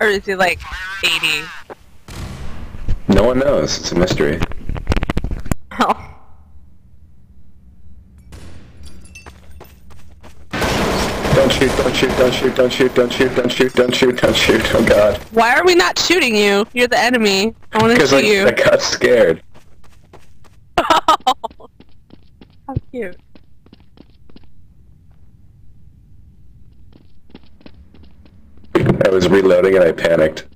Or is he like 80? No one knows. It's a mystery. Oh. Don't shoot, don't shoot, don't shoot, don't shoot, don't shoot, don't shoot, don't shoot, don't shoot. Oh god. Why are we not shooting you? You're the enemy. I want to shoot I, you. I got scared. Oh, How cute. I was reloading and I panicked.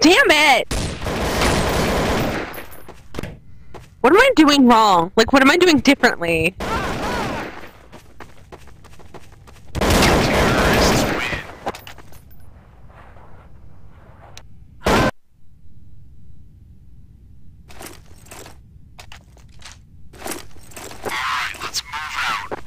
Damn it! What am I doing wrong? Like, what am I doing differently? Let's move out.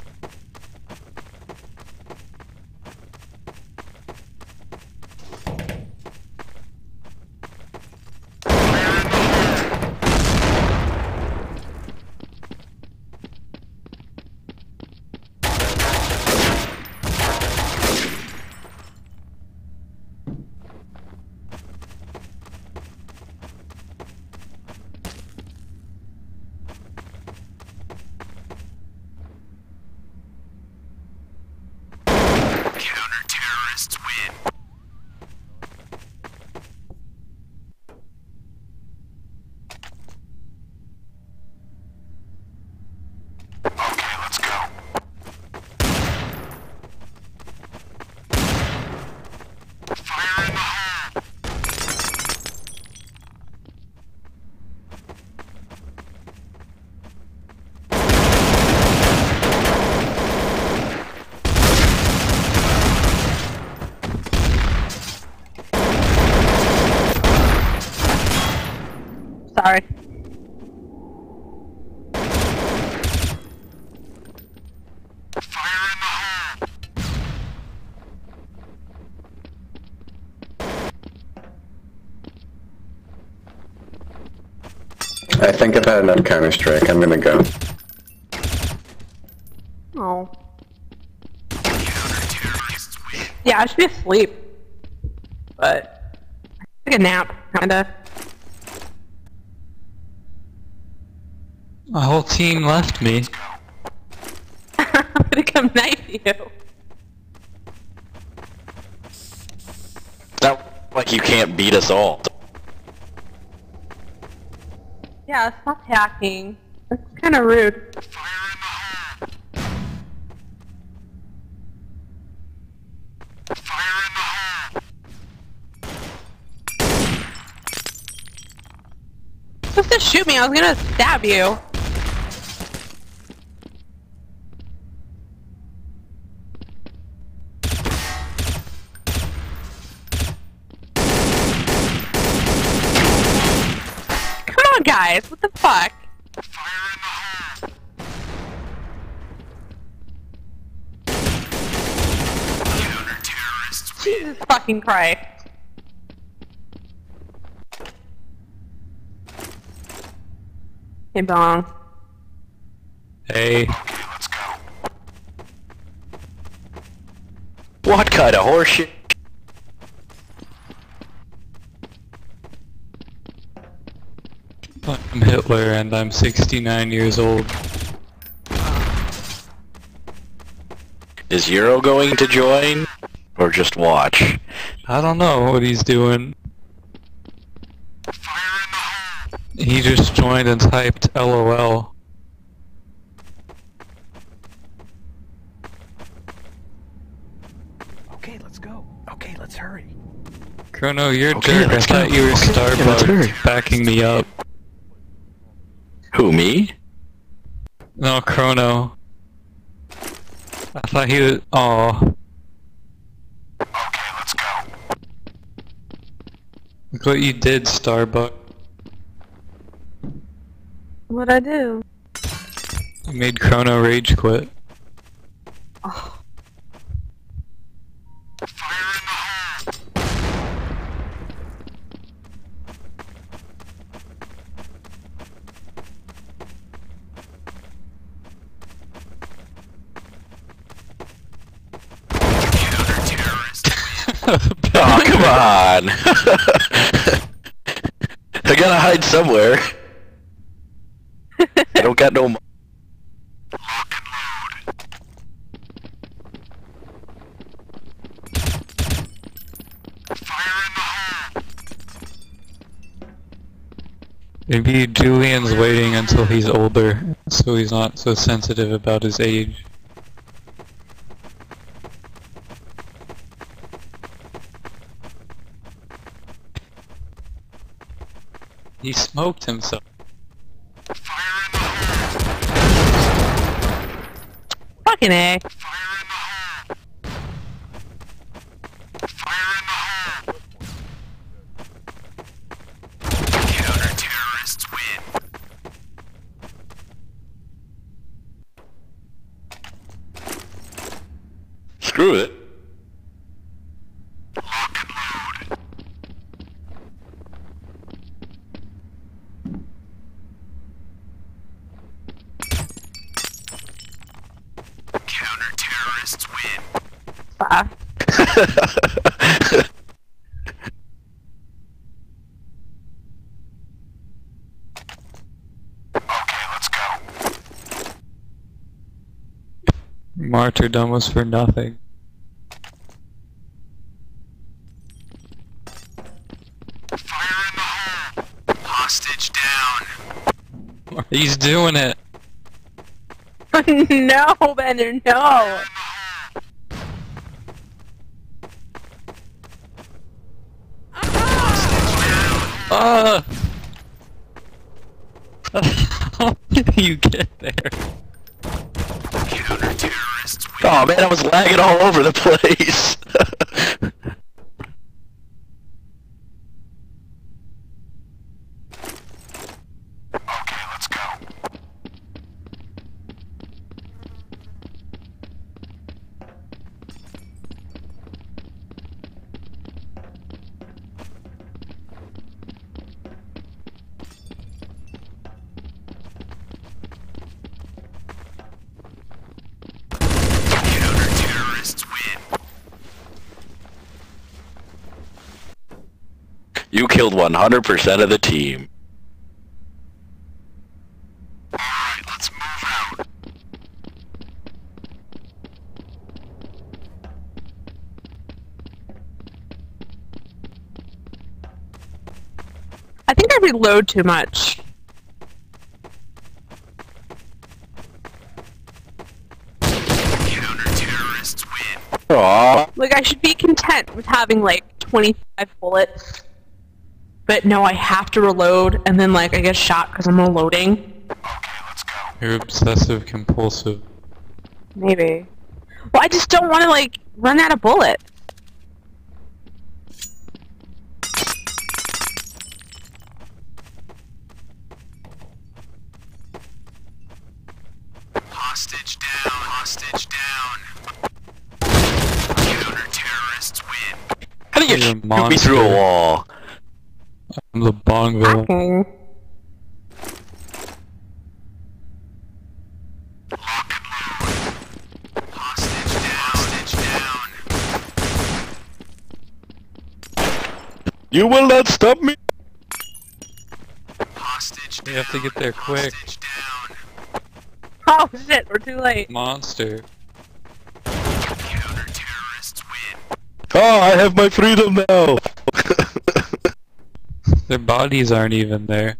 Counter-terrorists win. Okay, let's go. Fire in the hole! Sorry. Fire in the hole! I think I've had enough Counter Strike. I'm gonna go. Oh. Yeah, I should be asleep. But. Like a nap, kinda. My whole team left me. I'm gonna come knife you. Not like you can't beat us all. Yeah, stop hacking. That's rude. In the hole! Supposed to shoot me, I was gonna stab you. Come on, guys, what the fuck? Fire in the hole! Counter-terrorists win. Jesus fucking Christ. Hey, Bong. Hey, Okay, let's go. What kind of horseshit? I'm Hitler and I'm 69 years old. Is Euro going to join? Or just watch? I don't know what he's doing. Fire in the hole! He just joined and typed LOL. Okay, let's go. Okay, let's hurry. Chrono, you're a Okay, jerk. I thought go. you were Okay, okay, let's hurry. Starbucks backing me up. Who, me? No, Chrono. I thought he was. Aw. What you did, Starbuck. What'd I do? You made Chrono rage quit. Oh. oh, come on! I gotta hide somewhere. I don't got no. Maybe Julian's waiting until he's older, so he's not so sensitive about his age. He smoked himself. Fire in. Fucking A. Fire in the hole. Fire in the hole. Counter-terrorists win. Screw it. Lock and load. Counter-terrorists win. Fuck. Okay, let's go. Martyrdom was for nothing. Fire in the hole. Hostage down. He's doing it! no, Bender, no. Ah! How did you get there? Oh man, I was lagging all over the place. Okay, let's go. Counter-terrorists win. You killed 100% of the team. Alright, let's move out. I think I reload too much. Counter-terrorists win. Aw. Like, I should be content with having, like, 25 bullets. But no, I have to reload, and then, like, I get shot because I'm reloading. Okay, let's go. You're obsessive compulsive. Maybe. Well, I just don't want to, like, run out of bullets. Hostage down. Hostage down. Counter-terrorists win. How do you shoot me through a wall? I'm the Bongville. Okay. Lock and load. Hostage down. Hostage down. You will not stop me. Hostage down. You have to get there quick. Down. Oh, shit, we're too late. Monster. Counter-terrorists win. Oh, I have my freedom now. Their bodies aren't even there.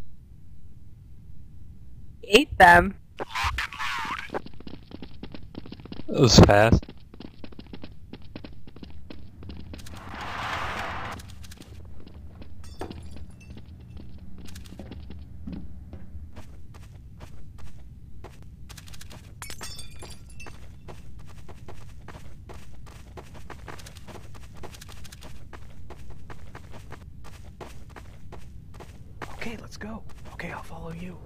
Ate them. Lock and load. That was fast. Okay, let's go. Okay, I'll follow you.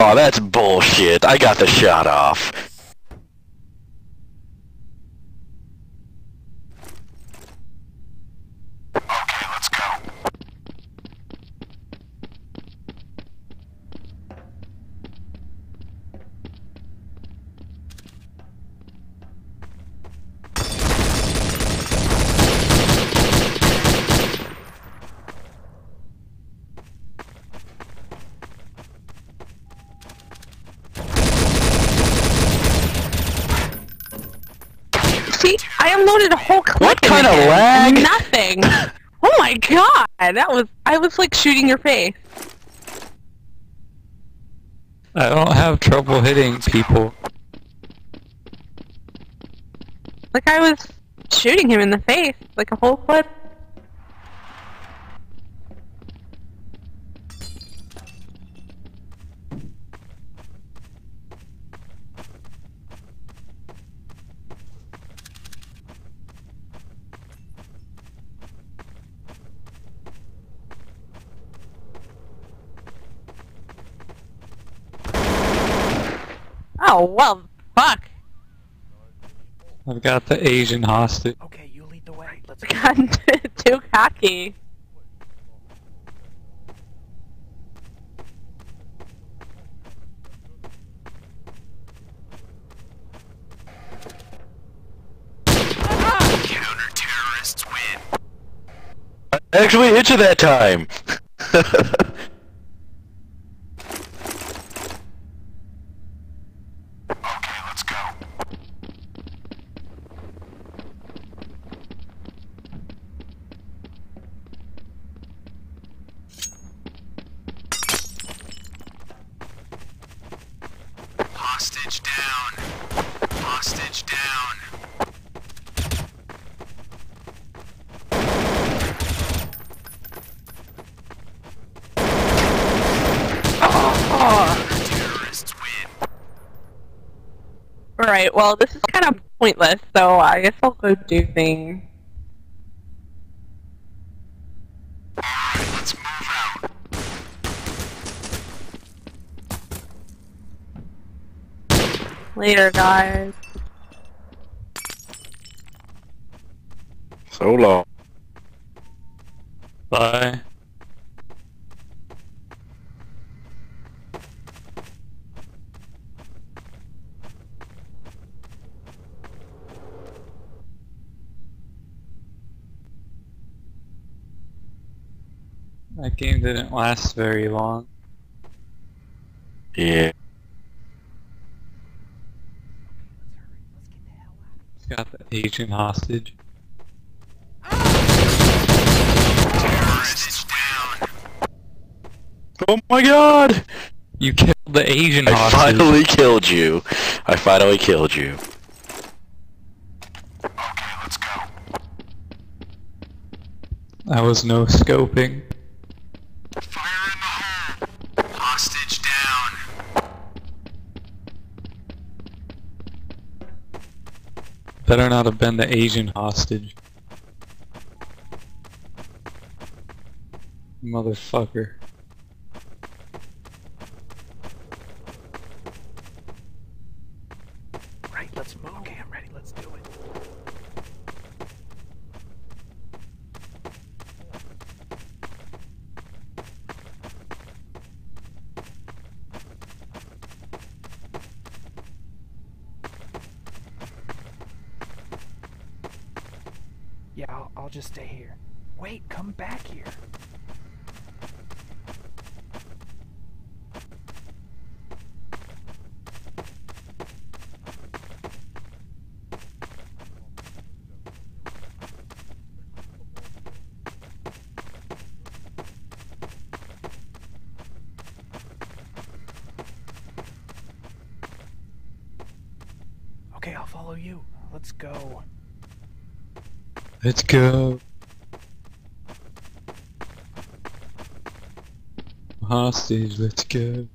Oh, that's bullshit. I got the shot off. Okay, let's go. I unloaded a whole clip. What kind of lag? Nothing. oh my god, that was I was like shooting your face. I don't have trouble hitting people. Like I was shooting him in the face, like a whole clip. Oh well, fuck. I've got the Asian hostage. Okay, you lead the way. Let's I go. got too cocky. Counter-terrorists win. I actually hit you that time. Hostage down. Hostage down. Alright, well this is kind of pointless, so I guess I'll go do things. Alright, let's move Later, guys. so long. Bye. That game didn't last very long. Yeah. It's got the Asian hostage. Oh my god! You killed the Asian I hostage. finally killed you. I finally killed you. Okay, let's go. That was no scoping. Fire in the hole. Hostage down. Better not have been the Asian hostage. Motherfucker. Right, let's move. Okay, I'm ready. Let's do it. Yeah, I'll, I'll just stay here. Wait, come back here. Okay, I'll follow you. Let's go. Let's go. Hostage, let's go.